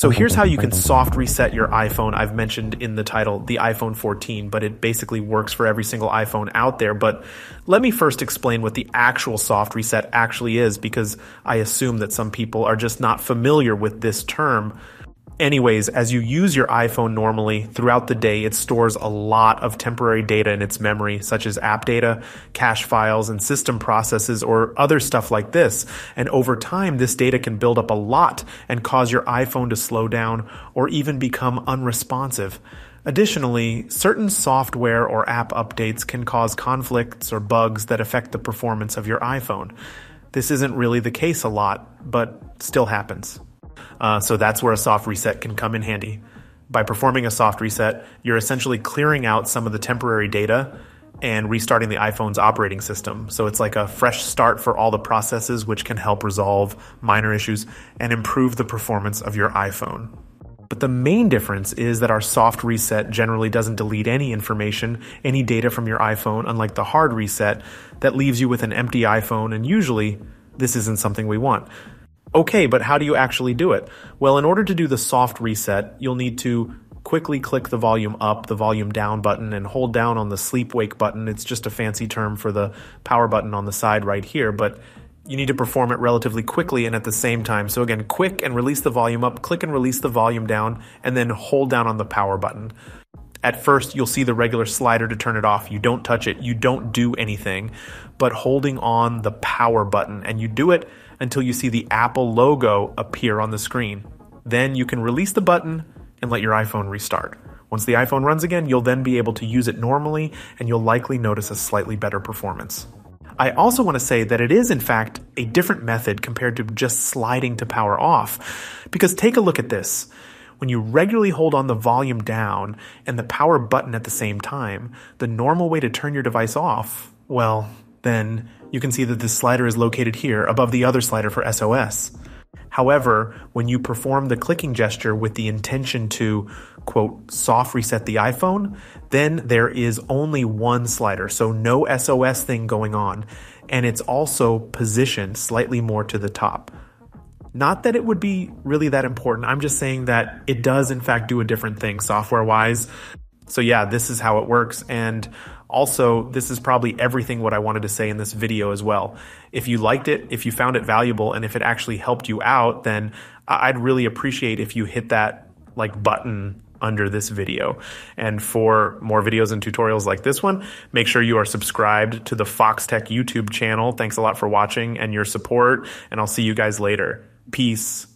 So here's how you can soft reset your iPhone. I've mentioned in the title the iPhone 14, but it basically works for every single iPhone out there. But let me first explain what the actual soft reset actually is because I assume that some people are just not familiar with this term. Anyways, as you use your iPhone normally throughout the day, it stores a lot of temporary data in its memory, such as app data, cache files, and system processes, or other stuff like this. And over time, this data can build up a lot and cause your iPhone to slow down or even become unresponsive. Additionally, certain software or app updates can cause conflicts or bugs that affect the performance of your iPhone. This isn't really the case a lot, but still happens. Uh, so that's where a soft reset can come in handy. By performing a soft reset, you're essentially clearing out some of the temporary data and restarting the iPhone's operating system. So it's like a fresh start for all the processes, which can help resolve minor issues and improve the performance of your iPhone. But the main difference is that our soft reset generally doesn't delete any information, any data from your iPhone, unlike the hard reset that leaves you with an empty iPhone, and usually this isn't something we want. Okay, but how do you actually do it? Well, in order to do the soft reset, you'll need to quickly click the volume up, the volume down button, and hold down on the sleep wake button. It's just a fancy term for the power button on the side right here, but you need to perform it relatively quickly and at the same time. So again, quick and release the volume up, click and release the volume down, and then hold down on the power button. At first, you'll see the regular slider to turn it off. You don't touch it, you don't do anything, but holding on the power button, and you do it until you see the Apple logo appear on the screen. Then you can release the button and let your iPhone restart. Once the iPhone runs again, you'll then be able to use it normally and you'll likely notice a slightly better performance. I also want to say that it is, in fact, a different method compared to just sliding to power off. Because take a look at this. When you regularly hold on the volume down and the power button at the same time, the normal way to turn your device off, well, then you can see that this slider is located here above the other slider for SOS. However, when you perform the clicking gesture with the intention to, quote, soft reset the iPhone, then there is only one slider, so no SOS thing going on, and it's also positioned slightly more to the top. Not that it would be really that important, I'm just saying that it does, in fact, do a different thing software wise. So, yeah, this is how it works, and also, this is probably everything what I wanted to say in this video as well. If you liked it, if you found it valuable, and if it actually helped you out, then I'd really appreciate if you hit that like button under this video. And for more videos and tutorials like this one, make sure you are subscribed to the Foxtecc YouTube channel. Thanks a lot for watching and your support, and I'll see you guys later. Peace.